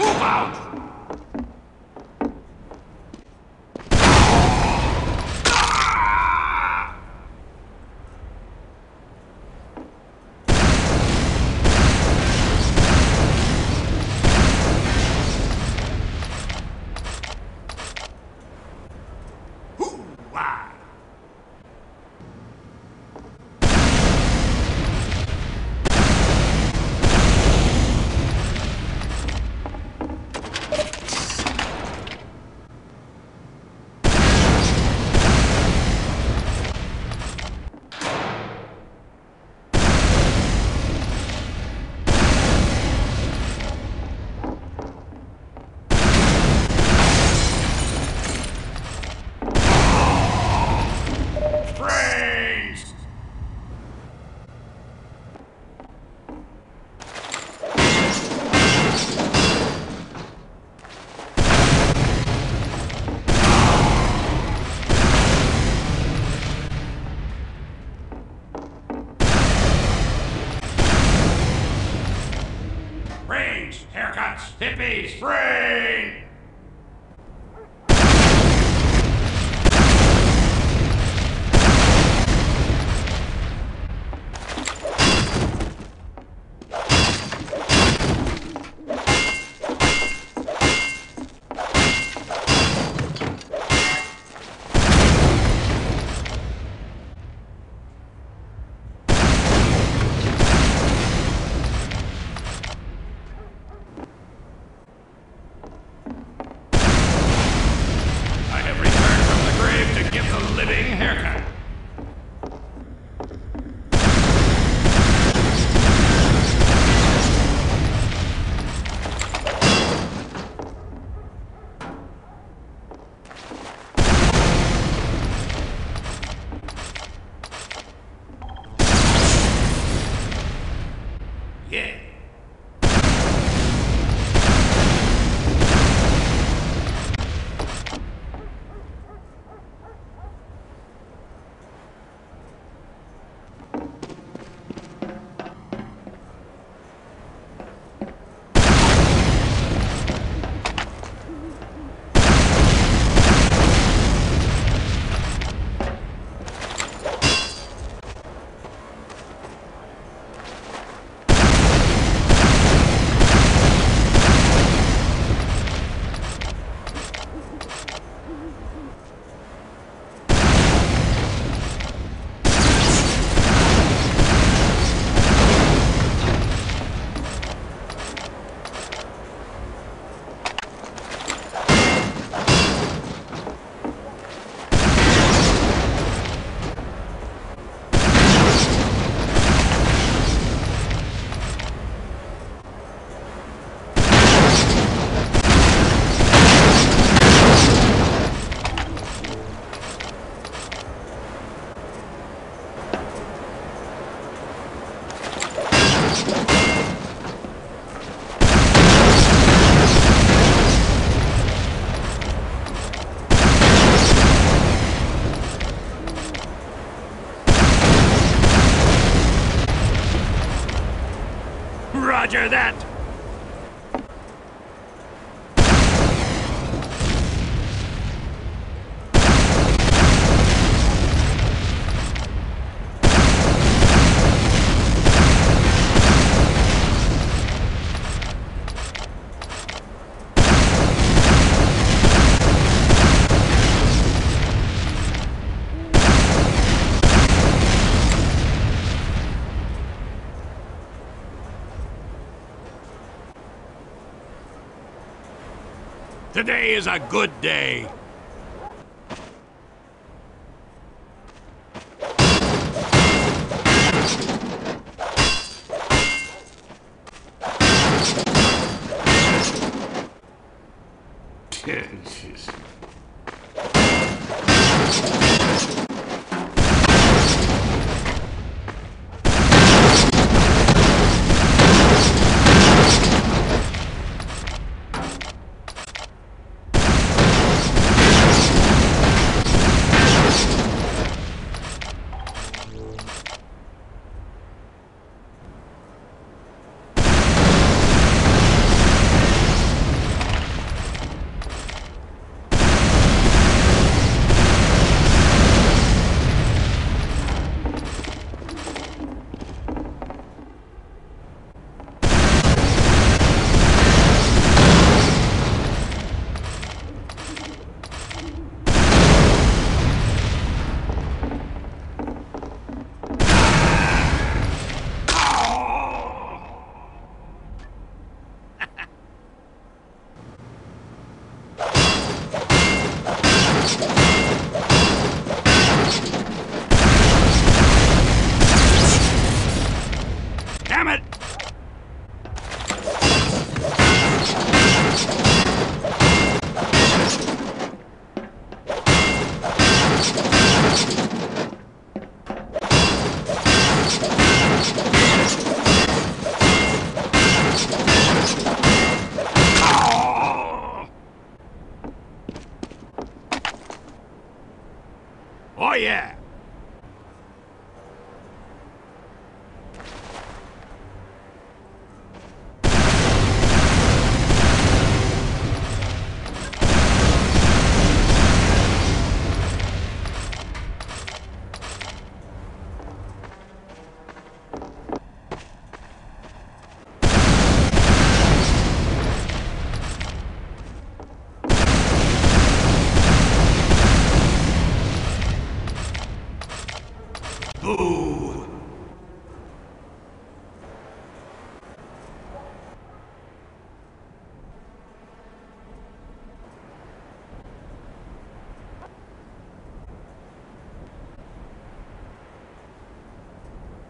Move out! Brain! Roger that! Today is a good day. Oh yeah!